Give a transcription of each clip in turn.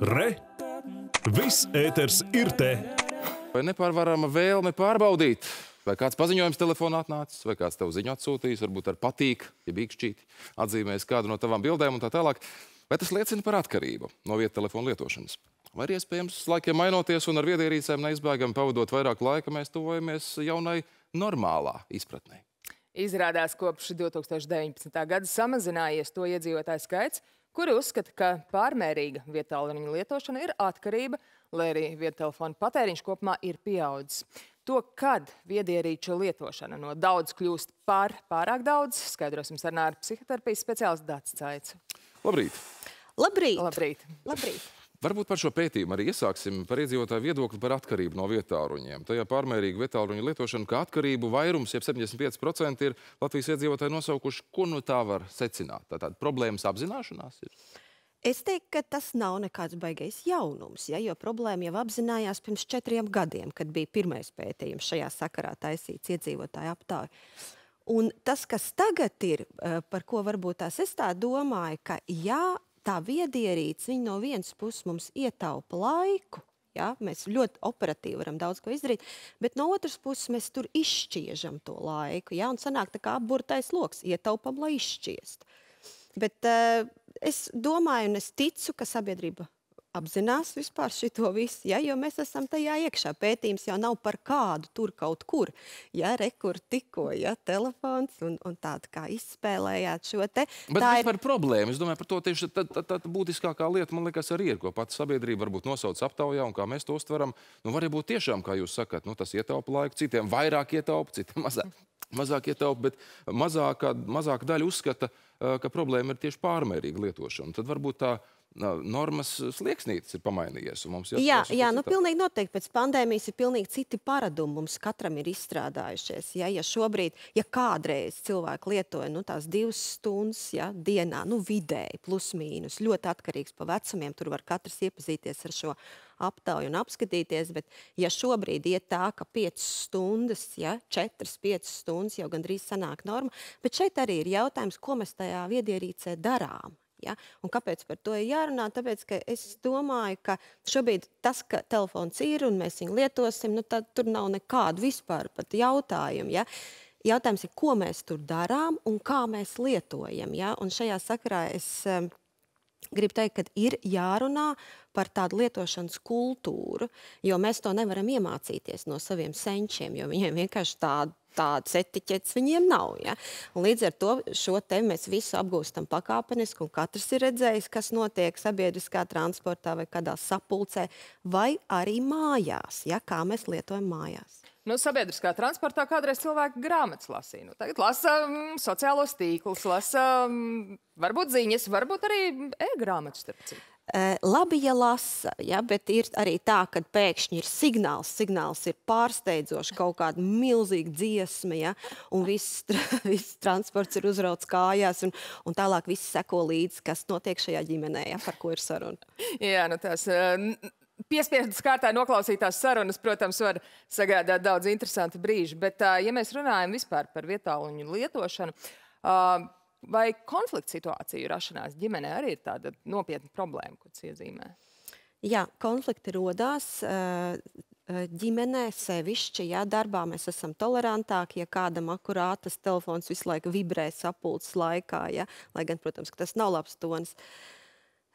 Re! Viss ēters ir te! Vai nepārvarama vēlme pārbaudīt, vai kāds paziņojums telefonā atnācis, vai kāds tev ziņu atsūtījis, varbūt ar patīk, ja bīkšķīti atzīmēs kādu no tavām bildēm un tā tālāk. Vai tas liecina par atkarību no vietu telefonu lietošanas? Vai ir iespējams laikiem mainoties un ar viedierīcēm neizbēgami pavadot vairāk laika, mēs tuvojamies jaunai normālā izpratnē? Izrādās, kopš 2019. gada samazinājies to iedzīvotāju skaits, kuri uzskata, ka pārmērīga vietālruņa lietošana ir atkarība, lai arī viedtelefona patēriņš kopumā ir pieaudzis. To, kad viedierīču lietošana no daudz kļūst par pārāk daudz, skaidrosim sarunā ar psihoterapijas speciālistu Dācis Caicu. Labrīt! Labrīt! Labrīt! Labrīt. Varbūt par šo pētījumu arī iesāksim par iedzīvotāju viedokli par atkarību no vietāluņiem. Tajā pārmērīga vietāluņa lietošana, kā atkarību vairums, jeb 75% ir Latvijas iedzīvotāji nosaukuši, ko no tā var secināt. Tātad problēmas apzināšanās ir? Es teiktu, ka tas nav nekāds baigais jaunums, ja, jo problēma jau apzinājās pirms četriem gadiem, kad bija pirmais pētījums šajā sakarā taisīts iedzīvotāju aptāju. Un tas, kas tagad ir, eh, par ko varbūt tās es tā domāju, ka jā, tā viedierīce, viņa no vienas puses mums ietaupa laiku, Ja? Mēs ļoti operatīvi varam daudz ko izdarīt, bet no otras puses mēs tur izšķiežam to laiku. Ja? Un sanāk tā kā apburtais loks, ietaupam, lai izšķiest. Bet uh, es domāju un es ticu, ka sabiedrība apzinās vispār šito visu, ja, jo mēs esam tajā iekšā. Pētījums jau nav par kādu tur kaut kur. Ja, rekur tikko, ja, telefons un, un tāda kā izspēlējāt šo te. Bet tā ir par problēmu. Es domāju par to tieši tā, tā, tā būtiskākā lieta, man liekas, arī ir, ko pati sabiedrība varbūt nosauc aptaujā un kā mēs to uztveram. Nu, var būt tiešām, kā jūs sakat, nu, tas ietaupa laiku, citiem vairāk ietaupa, citiem mazāk. Mazāk ietaupa, bet mazākā, mazāka daļa uzskata, ka problēma ir tieši pārmērīga lietošana. Tad varbūt tā normas slieksnītis ir pamainījies. Jā, jā nu, pilnīgi noteikti. Pēc pandēmijas ir pilnīgi citi paradumi mums katram ir izstrādājušies. Ja, ja šobrīd, ja kādreiz cilvēki lietoja nu, tās divas stundas ja, dienā, nu vidēji, plus mīnus, ļoti atkarīgs pa vecumiem, tur var katrs iepazīties ar šo aptauju un apskatīties, bet ja šobrīd iet tā, ka 5 stundas, ja, 4-5 stundas jau gandrīz sanāk norma, bet šeit arī ir jautājums, ko mēs tajā viedierīcē darām. Ja? Un kāpēc par to ir jārunā? Tāpēc, ka es domāju, ka šobrīd tas, ka telefons ir un mēs viņu lietosim, nu, tad tur nav nekādu vispār pat jautājumu. Ja? Jautājums ir, ko mēs tur darām un kā mēs lietojam. Ja? Un šajā sakarā es um, gribu teikt, ka ir jārunā par tādu lietošanas kultūru, jo mēs to nevaram iemācīties no saviem senčiem, jo viņiem vienkārši tāda tādas etiķetes viņiem nav. Ja? Līdz ar to šo te mēs visu apgūstam pakāpeniski, un katrs ir redzējis, kas notiek sabiedriskā transportā vai kādā sapulcē, vai arī mājās, ja? kā mēs lietojam mājās. Nu, sabiedriskā transportā kādreiz cilvēki grāmatas lasīja. Nu, tagad lasa mm, sociālos tīklus, lasa mm, varbūt ziņas, varbūt arī e-grāmatas. Eh, labi, ja lasa, ja, bet ir arī tā, ka pēkšņi ir signāls, signāls ir pārsteidzošs, kaut kāda milzīga dziesma, ja, un viss, viss transports ir uzrauts kājās, un, un tālāk viss seko līdzi, kas notiek šajā ģimenē, ja, par ko ir saruna. Jā, nu tās... Uh, Piespiedas kārtā noklausītās sarunas, protams, var sagādāt daudz interesantu brīžu, bet, uh, ja mēs runājam vispār par vietāluņu lietošanu, uh, Vai konflikta situāciju rašanās ģimenē arī ir tāda nopietna problēma, ko tas iezīmē? Jā, konflikti rodās ģimenē sevišķi, ja darbā mēs esam tolerantāki, ja kādam akurātas telefons visu laiku vibrē sapulces laikā, ja, lai gan, protams, ka tas nav labs tonis.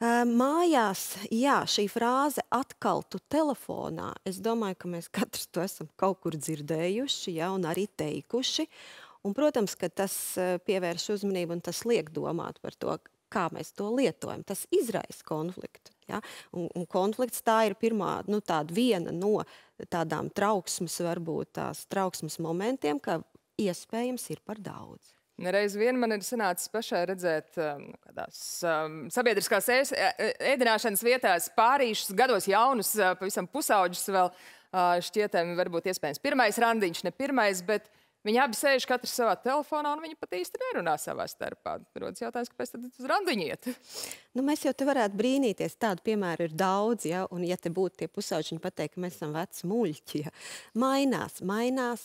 Mājās, jā, šī frāze atkal tu telefonā, es domāju, ka mēs katrs to esam kaut kur dzirdējuši, ja, un arī teikuši. Un, protams, ka tas eh, pievērš uzmanību un tas liek domāt par to, kā mēs to lietojam. Tas izraisa konfliktu. Ja? Un, un konflikts tā ir pirmā, nu, tāda viena no tādām trauksmes, varbūt tās trauksmes momentiem, ka iespējams ir par daudz. Reiz vien man ir sanācis pašai redzēt um, kādās um, sabiedriskās ēdināšanas vietās pārīšus, gados jaunus, uh, pavisam pusauģus vēl uh, šķietami varbūt iespējams pirmais randiņš, ne pirmais, bet uh, Viņi abi sēž katrs savā telefonā, un viņi pat īsti nerunā savā starpā. Rodas jautājums, kāpēc tad uz randiņu iet? Nu, mēs jau te varētu brīnīties. Tādu piemēru ir daudz, ja, un ja te būtu tie pusauģi, viņi pateikt, ka mēs esam veci muļķi. Ja. Mainās, mainās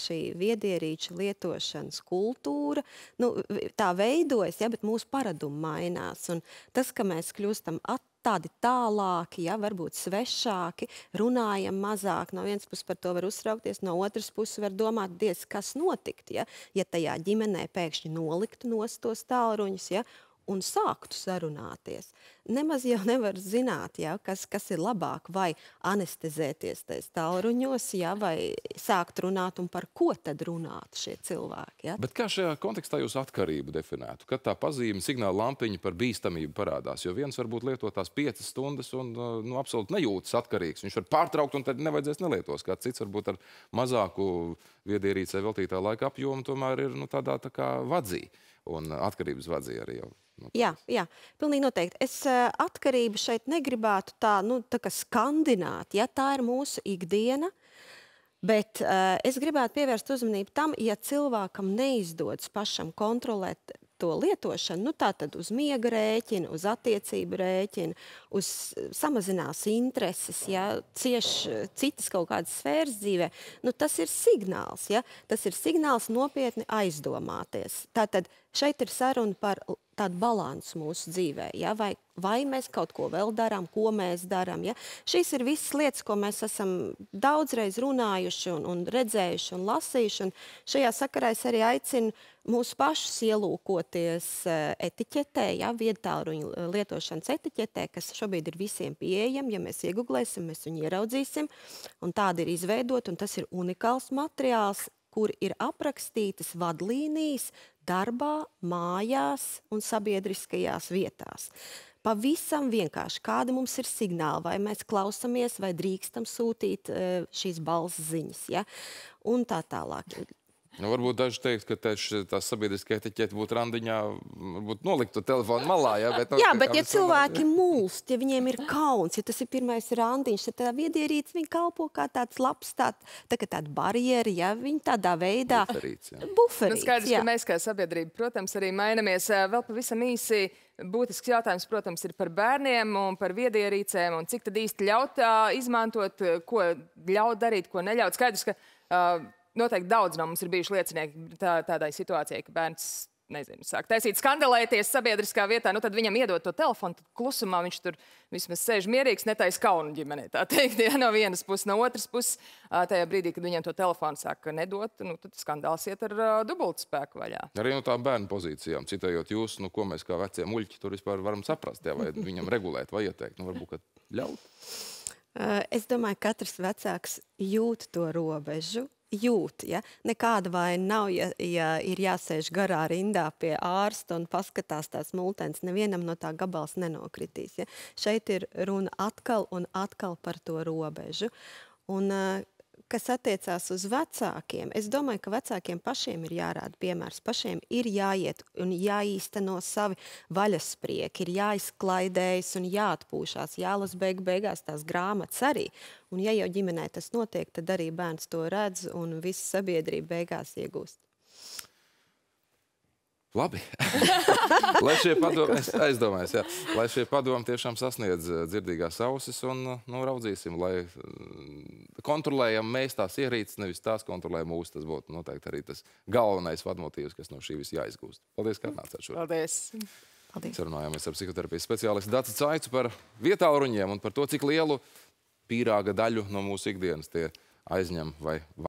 šī viedierīču lietošanas kultūra. Nu, tā veidojas, ja, bet mūsu paradumi mainās. Un tas, ka mēs kļūstam at tādi tālāki, ja, varbūt svešāki, runājam mazāk. No vienas puses par to var uztraukties, no otras puses var domāt, diez, kas notikt, ja, ja tajā ģimenē pēkšņi noliktu nost tos tālruņus, ja, un sāktu sarunāties. Nemaz jau nevar zināt, ja, kas, kas ir labāk, vai anestezēties tajos tālruņos, ja, vai sākt runāt un par ko tad runāt šie cilvēki. Ja. Bet kā šajā kontekstā jūs atkarību definētu? Kad tā pazīme, signāla lampiņa par bīstamību parādās? Jo viens varbūt lieto tās piecas stundas un nu, absolūti nejūtas atkarīgs. Viņš var pārtraukt un tad nevajadzēs nelietos. Kā cits varbūt ar mazāku viedierīcē veltītā laika apjomu tomēr ir nu, tādā tā kā vadzī un atkarības vadzī arī jau. Nu, Jā, jā, pilnīgi noteikti. Es uh, atkarību šeit negribētu tā, nu, tā kā skandināt, ja tā ir mūsu ikdiena. Bet uh, es gribētu pievērst uzmanību tam, ja cilvēkam neizdodas pašam kontrolēt to lietošanu, nu tā tad uz miega rēķina, uz attiecību rēķina, uz samazinās intereses, ja, cieš citas kaut kādas sfēras dzīvē, nu tas ir signāls, ja, tas ir signāls nopietni aizdomāties. Tātad šeit ir saruna par tādu balansu mūsu dzīvē. Ja? Vai, vai mēs kaut ko vēl darām, ko mēs darām. Ja? Šīs ir visas lietas, ko mēs esam daudzreiz runājuši, un, un redzējuši un lasījuši. Un šajā sakarā es arī aicinu mūsu pašus ielūkoties etiķetē, ja? viedtāluņu lietošanas etiķetē, kas šobrīd ir visiem pieejama. Ja mēs iegūlēsim, mēs viņu ieraudzīsim. Un tāda ir izveidota, un tas ir unikāls materiāls kur ir aprakstītas vadlīnijas darbā, mājās un sabiedriskajās vietās. Pavisam vienkārši, kāda mums ir signāla, vai mēs klausāmies, vai drīkstam sūtīt šīs balss ziņas, ja? un tā tālāk. Nu, varbūt daži teiks, ka tieši tā sabiedriskā etiķete būtu randiņā, varbūt nolikt to telefonu malā. Ja? Bet, nu, Jā, bet ja cilvēki mulst, ja viņiem ir kauns, ja tas ir pirmais randiņš, tad tā viedierīts viņi kalpo kā tāds labs, tā, tā kā tāda barjeri, ja viņi tādā veidā. Buferīts, jā. Buferīts, Nu, skaidrs, jā. ka mēs kā sabiedrība, protams, arī mainamies. Vēl pavisam īsi būtisks jautājums, protams, ir par bērniem un par viedierīcēm un cik tad īsti ļaut izmantot, ko ļaut darīt, ko neļaut. Skaidrs, ka uh, noteikti daudz no mums ir bijuši liecinieki tā, tādai situācijai, ka bērns nezinu, sāk taisīt, skandalēties sabiedriskā vietā, nu tad viņam iedod to telefonu, tad klusumā viņš tur vismaz sēž mierīgs, netais kaunu ģimenē. Tā teikt, ja no vienas puses, no otras puses, tajā brīdī, kad viņam to telefonu sāk nedot, nu, tad skandāls iet ar uh, dubultspēku vaļā. Arī no tām bērnu pozīcijām, citējot jūs, nu, ko mēs kā vecie muļķi tur vispār varam saprast, jā, vai viņam regulēt vai ieteikt. Nu, varbūt, ka ļaut. Es domāju, ka katrs vecāks jūt to robežu. Jūt, ja? Nekāda vaina nav, ja, ja ir jāsēž garā rindā pie ārsta un paskatās tās multens. Nevienam no tā gabals nenokritīs. Ja? Šeit ir runa atkal un atkal par to robežu. Un, uh, kas attiecās uz vecākiem, es domāju, ka vecākiem pašiem ir jārāda piemērs. Pašiem ir jāiet un jāīsteno savi vaļasprieki, ir jāizklaidējas un jāatpūšās, jālas beig beigās tās grāmatas arī. Un ja jau ģimenē tas notiek, tad arī bērns to redz un visa sabiedrība beigās iegūst. Labi. lai šie padomi, es aizdomājos, jā, lai šie padomi tiešām sasniedz eh, dzirdīgās ausis un eh, nu, raudzīsim, lai mm, kontrolējam mēs tās ierīces, nevis tās kontrolē mūs. Tas būtu noteikti arī tas galvenais vadmotīvs, kas no šī visa jāizgūst. Paldies, ka atnācāt šodien. Paldies! Paldies! Sarunājāmies ar psihoterapijas speciālistu Dāci Caicu par vietāluņiem un par to, cik lielu pīrāga daļu no mūsu ikdienas tie aizņem vai